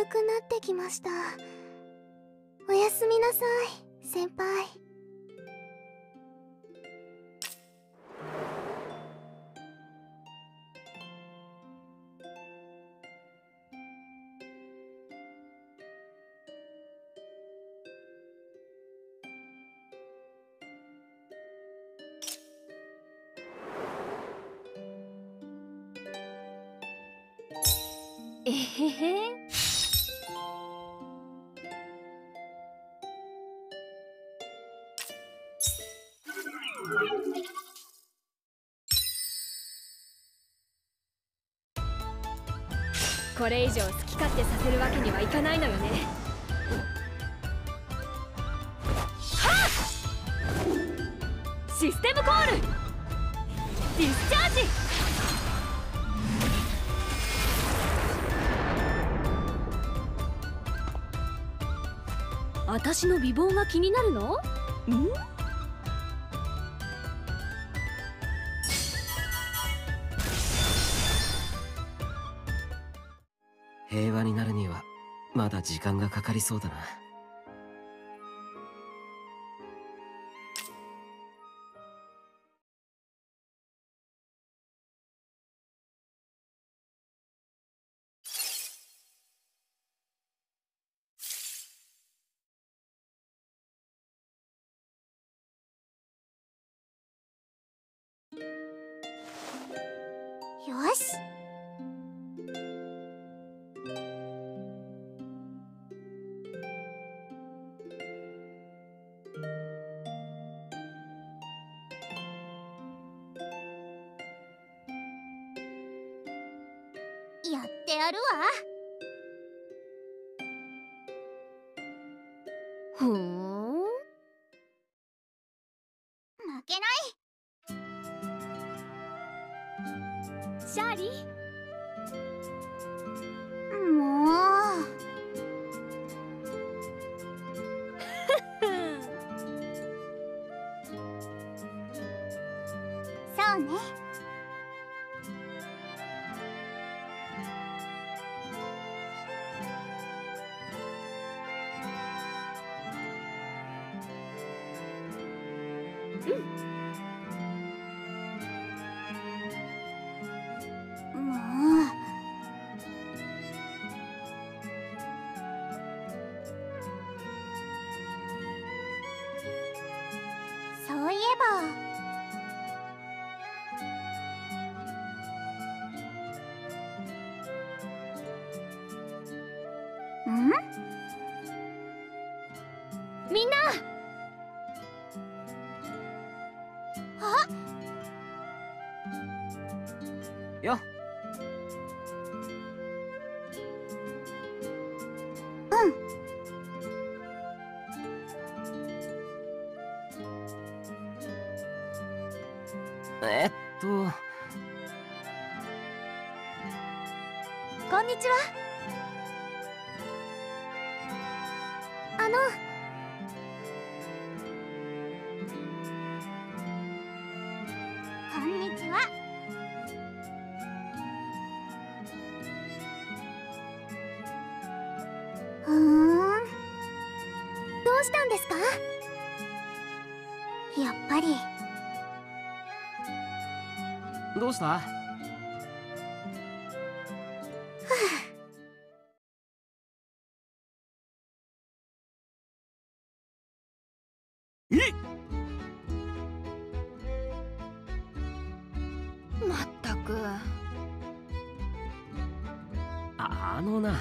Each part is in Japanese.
眠くなってきました。おやすみなさい先輩。えへへ。これ以上好き勝手させるわけにはいかないのよね。はっ！システムコール！ディスチャージ！私の美貌が気になるの？ん？平和になるにはまだ時間がかかりそうだな。よし。てやるわ。ふん。負けない。シャーリー。もう。そうね。うん？もうそういえば。ん？みんな！えっと。こんにちは。あの。こんにちは。ふーん。どうしたんですか？やっぱり。どうした？え？まったく。ああのな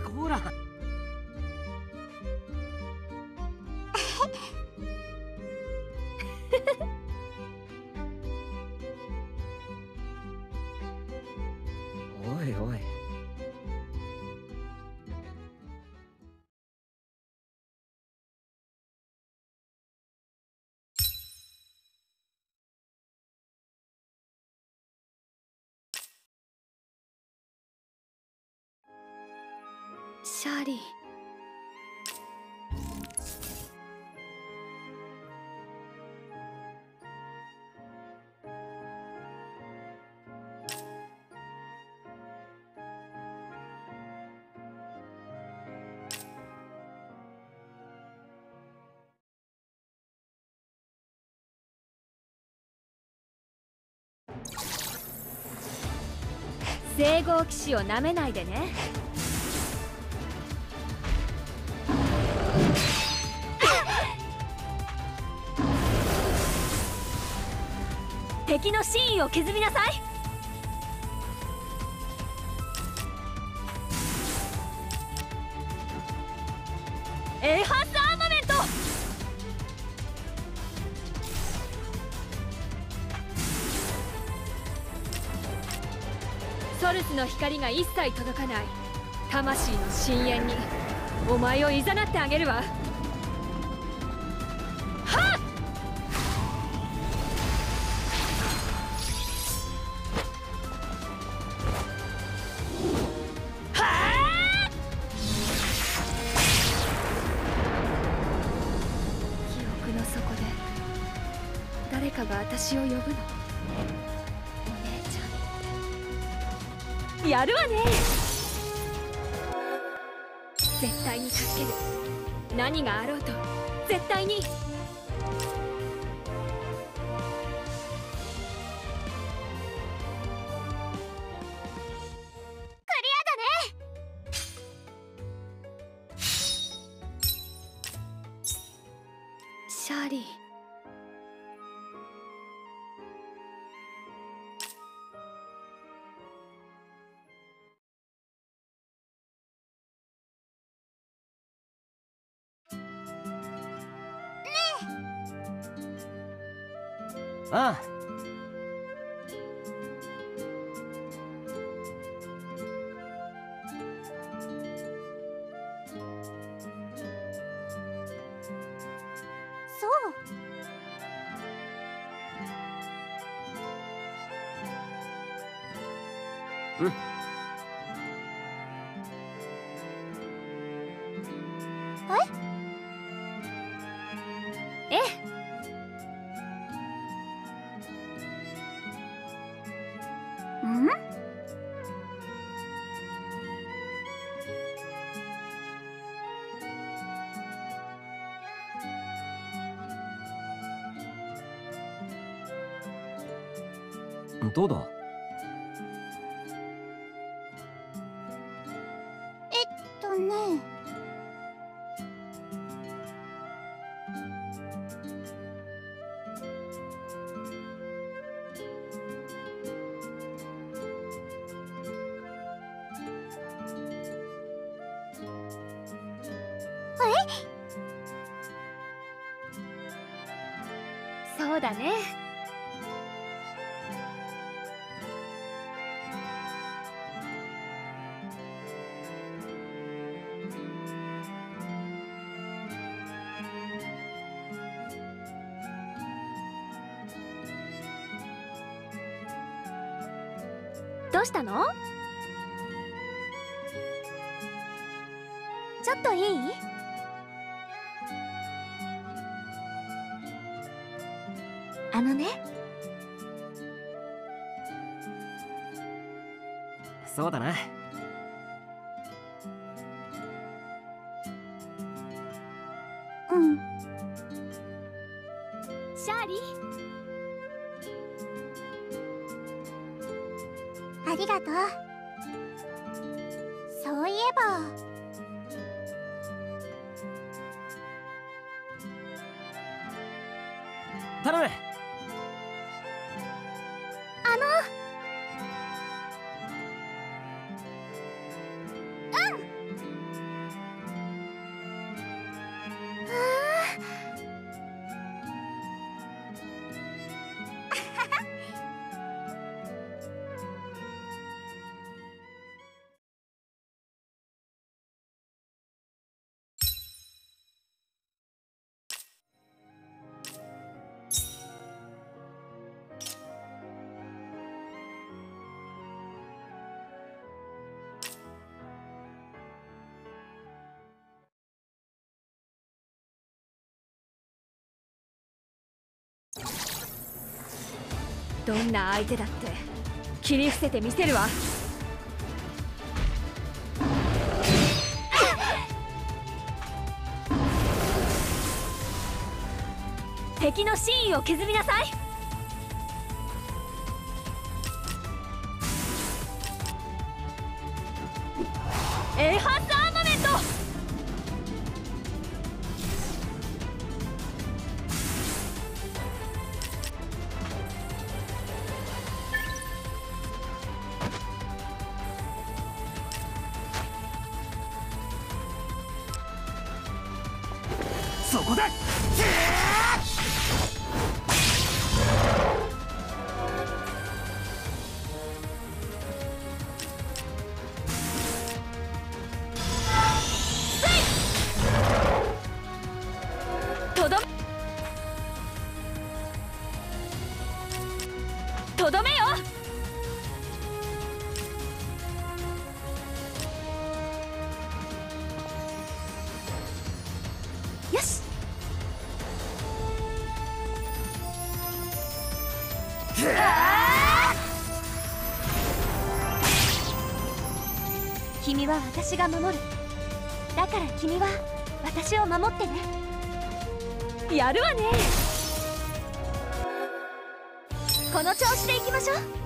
ほら。シャーリー。聖号騎士をなめないでね。敵の真意を削りなさい。エハスアーマメント。ソルスの光が一切届かない。魂の深淵にお前を誘ってあげるわ。かが私を呼ぶの。お姉ちゃん。やるわね。絶対に助ける。何があろうと絶対に。ああ。そう。うんどうだ？えっとね。そうだね。どうしたの？ちょっといい？あのね。そうだな。ありがとう。そういえば。頼む。どんな相手だって切り伏せてみせるわ。敵の真意を削りなさい。エンハンは私が守る。だから君は私を守ってね。やるわね。この調子でいきましょう。